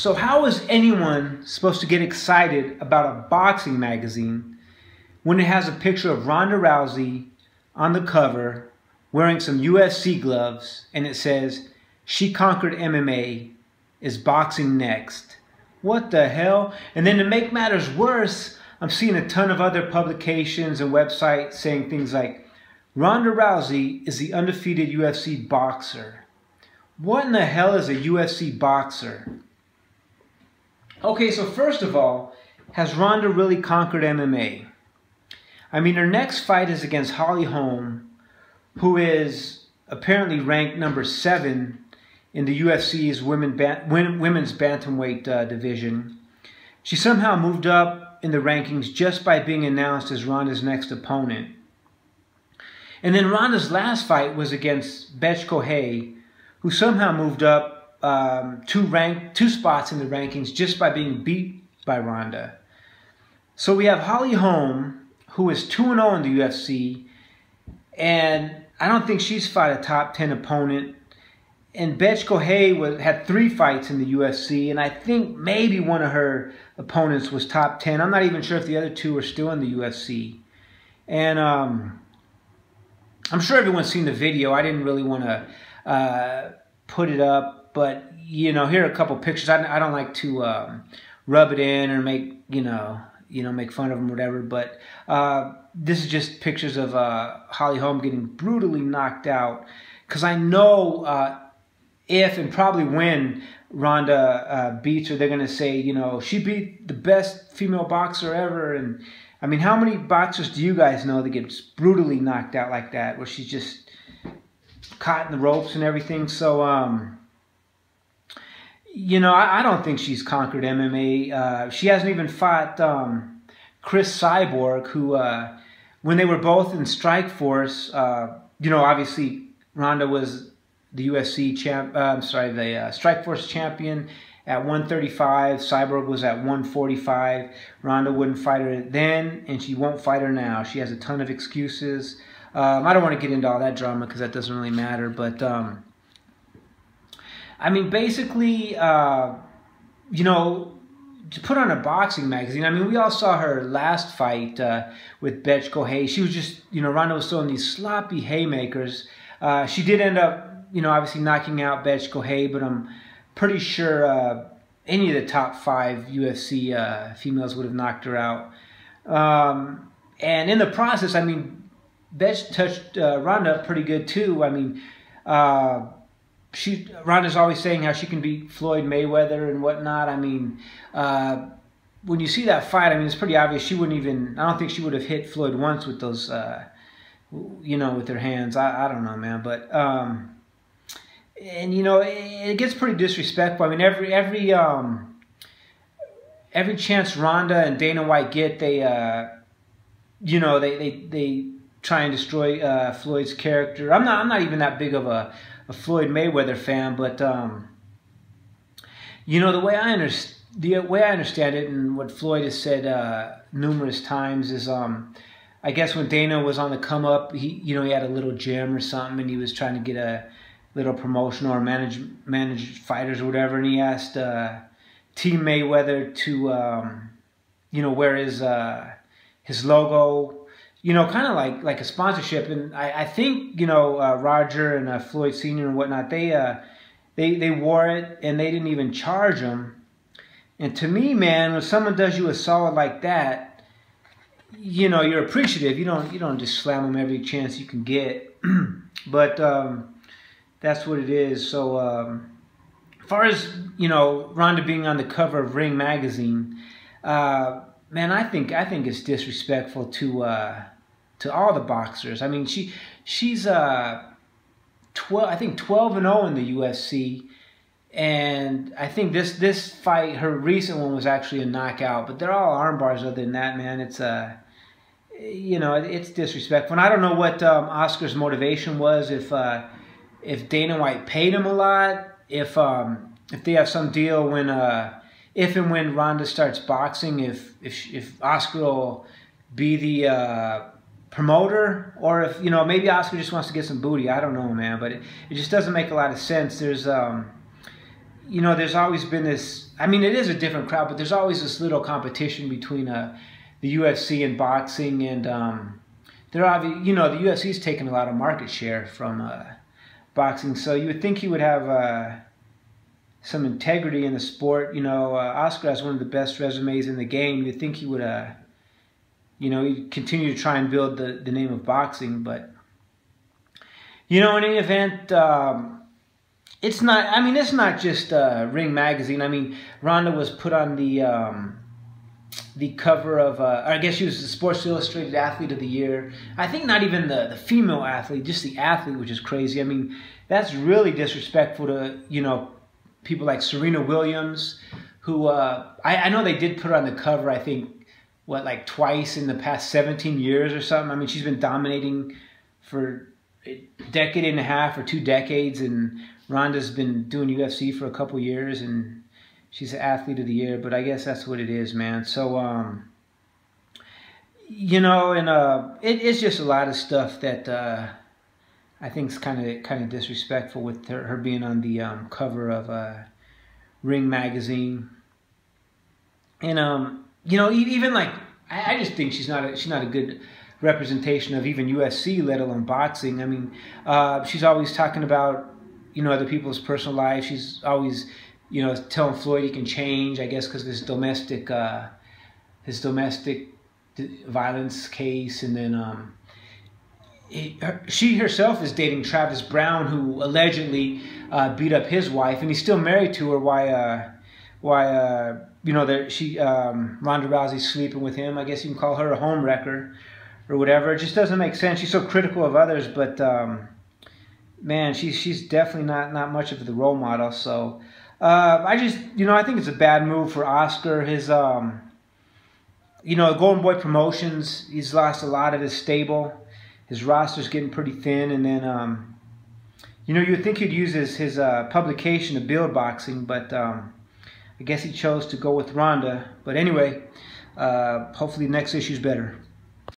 So how is anyone supposed to get excited about a boxing magazine when it has a picture of Ronda Rousey on the cover wearing some UFC gloves and it says, she conquered MMA, is boxing next. What the hell? And then to make matters worse, I'm seeing a ton of other publications and websites saying things like, Ronda Rousey is the undefeated UFC boxer. What in the hell is a UFC boxer? Okay, so first of all, has Ronda really conquered MMA? I mean, her next fight is against Holly Holm, who is apparently ranked number seven in the UFC's women women's bantamweight uh, division. She somehow moved up in the rankings just by being announced as Ronda's next opponent. And then Ronda's last fight was against Bethe Correia, who somehow moved up um, two rank two spots in the rankings just by being beat by Ronda. So we have Holly Holm, who is 2 0 in the UFC, and I don't think she's fought a top 10 opponent. And Bethe Correia was, had three fights in the UFC, and I think maybe one of her opponents was top 10. I'm not even sure if the other two are still in the UFC. And um, I'm sure everyone's seen the video. I didn't really want to uh, put it up, but you know, here are a couple pictures. I, I don't like to um, rub it in or make you know, you know, make fun of them or whatever. But uh, this is just pictures of uh, Holly Holm getting brutally knocked out. Because I know uh, if and probably when Ronda uh, beats her, they're gonna say, you know, she beat the best female boxer ever, and I mean, how many boxers do you guys know that gets brutally knocked out like that, where she's just caught in the ropes and everything? So, um, you know, I, I, don't think she's conquered MMA. Uh, she hasn't even fought um, Cris Cyborg, who, uh, when they were both in Strikeforce, uh, you know, obviously Ronda was the UFC champ. Uh, I'm sorry, the uh, Strikeforce champion at 135. Cyborg was at 145. Ronda wouldn't fight her then, and she won't fight her now. She has a ton of excuses. Um, I don't want to get into all that drama because that doesn't really matter. But um, I mean, basically, uh, you know, to put on a boxing magazine. I mean, we all saw her last fight uh, with Bethe Correia. She was just, you know, Ronda was throwing these sloppy haymakers. Uh, she did end up, you know, obviously knocking out Bethe Correia, but I'm pretty sure uh, any of the top five UFC uh, females would have knocked her out. Um, and in the process, I mean, Bethe touched uh, Ronda pretty good too. I mean, uh, she Ronda's always saying how she can beat Floyd Mayweather and whatnot. I mean, uh, when you see that fight, I mean, it's pretty obvious she wouldn't even. I don't think she would have hit Floyd once with those, uh, you know, with her hands. I, I don't know, man, but. Um, and you know it, gets pretty disrespectful. I mean, every every um, every chance Ronda and Dana White get, they uh, you know they they they try and destroy uh, Floyd's character. I'm not I'm not even that big of a, a Floyd Mayweather fan, but um, you know the way I understand the way I understand it, and what Floyd has said uh, numerous times is. Um, I guess when Dana was on the come up, he you know he had a little gym or something, and he was trying to get a little promotional or manage manage fighters or whatever, and he asked uh, Team Mayweather to um, you know wear his uh, his logo, you know, kind of like like a sponsorship. And I, I think you know uh, Roger and uh, Floyd Senior and whatnot they uh, they they wore it and they didn't even charge them. And to me, man, when someone does you a solid like that, you know, you're appreciative. You don't you don't just slam them every chance you can get. but um, that's what it is. So, um, as far as you know, Ronda being on the cover of Ring magazine, uh, man, I think I think it's disrespectful to uh, to all the boxers. I mean, she she's uh, twelve, I think twelve and zero in the UFC, and I think this this fight, her recent one was actually a knockout. But they're all arm bars. Other than that, man, it's uh, you know, it's disrespectful. And I don't know what um, Oscar's motivation was if uh, if Dana White paid him a lot, if um, if they have some deal when uh, if and when Ronda starts boxing, if if if Oscar will be the uh, promoter, or if you know maybe Oscar just wants to get some booty. I don't know, man, but it, it just doesn't make a lot of sense. There's um, you know, there's always been this. I mean, it is a different crowd, but there's always this little competition between uh, the UFC and boxing, and um, they're you know, the UFC's taken a lot of market share from uh, boxing, so you would think he would have uh, some integrity in the sport. You know, uh, Oscar has one of the best resumes in the game. You'd think he would, uh, you know, he'd continue to try and build the, the name of boxing, but you know, in any event. Um, it's not. I mean, it's not just uh, Ring magazine. I mean, Ronda was put on the um, the cover of. Uh, I guess she was the Sports Illustrated Athlete of the Year. I think not even the the female athlete, just the athlete, which is crazy. I mean, that's really disrespectful to you know people like Serena Williams, who uh, I, I know they did put her on the cover. I think what like twice in the past 17 years or something. I mean, she's been dominating for a decade and a half or two decades and Ronda's been doing UFC for a couple years and she's an athlete of the year, but I guess that's what it is, man. So, um, you know, and uh, it, it's just a lot of stuff that uh, I think it's kind of kind of disrespectful with her, her being on the um, cover of uh, Ring magazine, and um, you know, even like I, I just think she's not a, she's not a good representation of even UFC, let alone boxing. I mean, uh, she's always talking about you know other people's personal lives. She's always you know telling Floyd he can change. I guess because this domestic uh, his domestic violence case, and then um, she herself is dating Travis Browne, who allegedly uh, beat up his wife, and he's still married to her. Why? Uh, why? Uh, you know, that she um, Ronda Rousey's sleeping with him. I guess you can call her a home wrecker or whatever. It just doesn't make sense. She's so critical of others, but um, man, she's she's definitely not not much of the role model. So uh, I just you know I think it's a bad move for Oscar. His um, you know Golden Boy Promotions, he's lost a lot of his stable. His roster's getting pretty thin, and then um, you know you would think he'd use his his uh, publication to build boxing, but um, I guess he chose to go with Ronda. But anyway, uh, hopefully next issue's better.